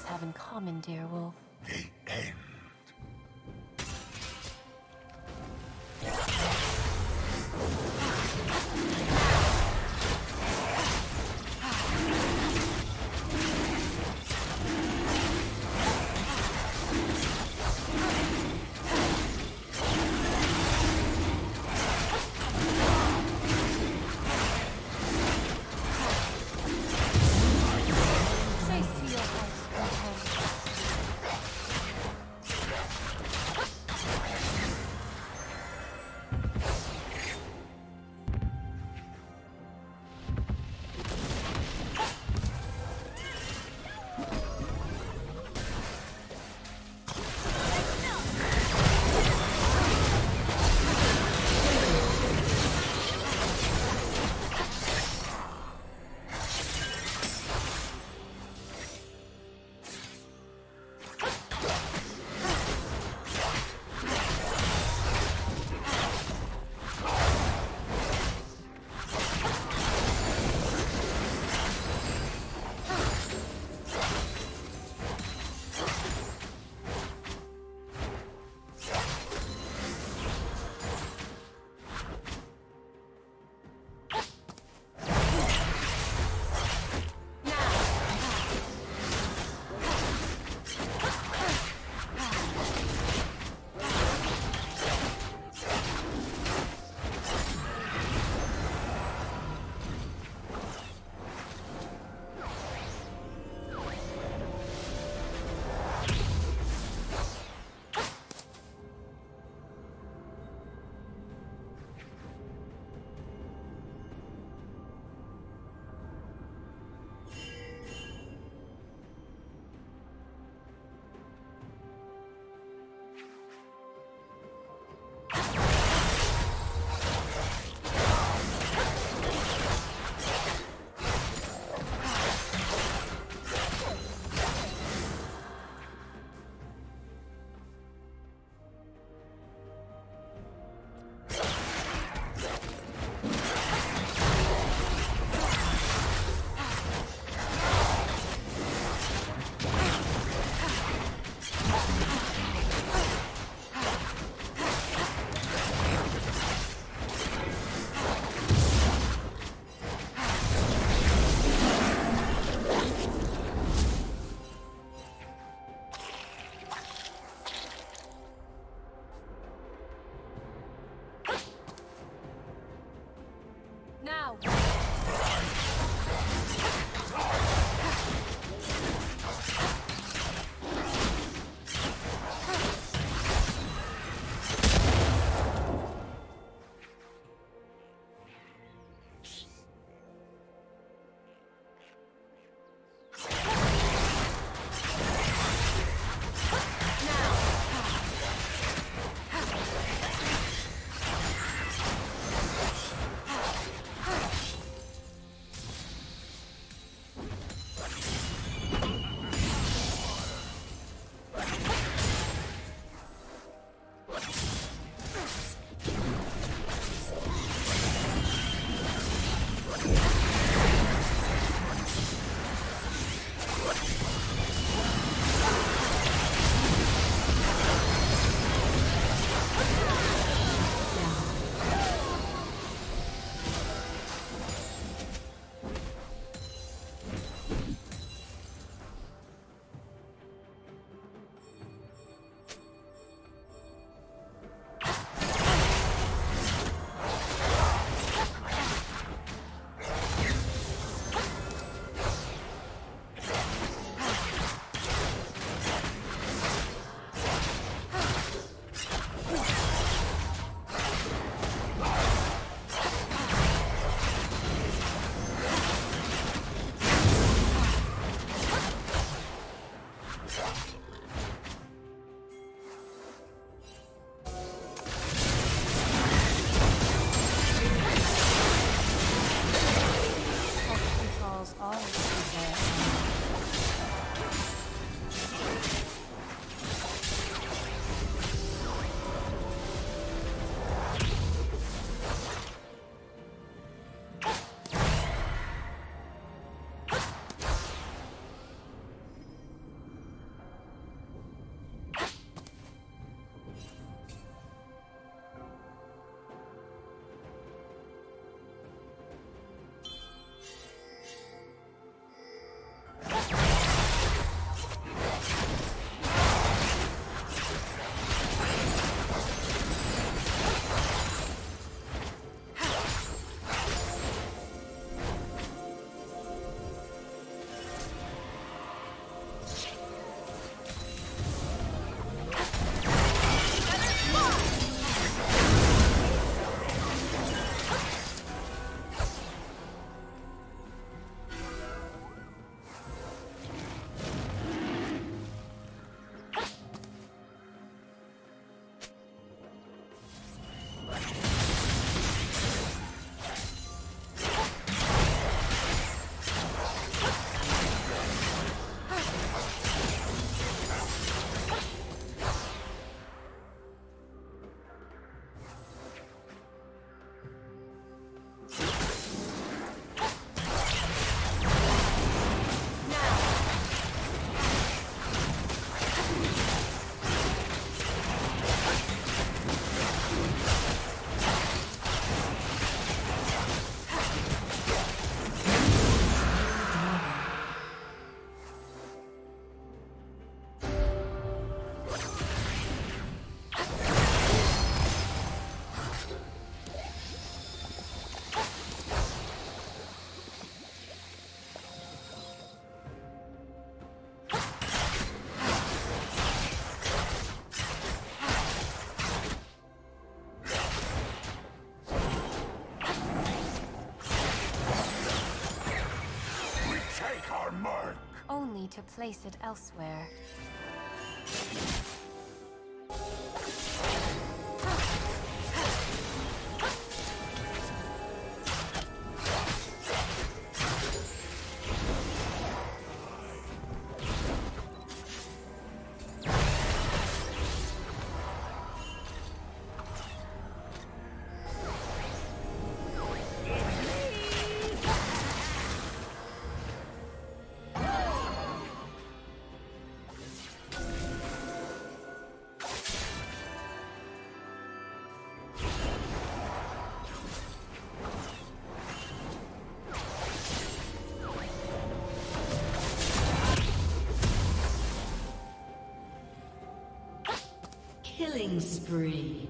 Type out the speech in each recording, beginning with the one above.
always have in common, dear Wolf? The end. To place it elsewhere. Spree.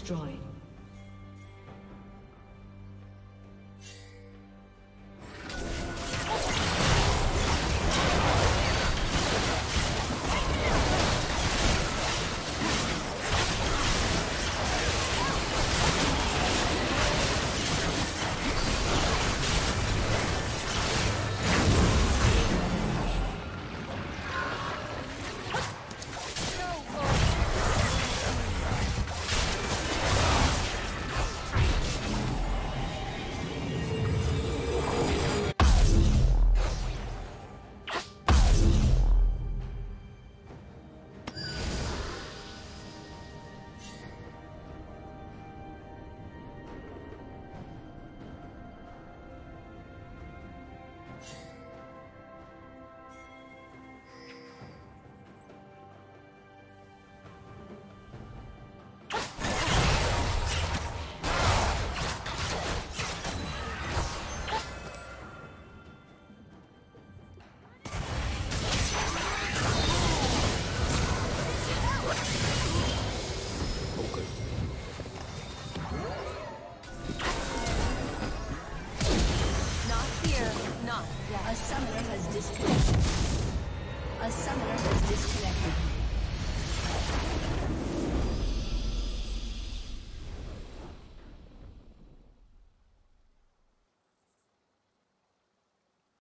destroyed.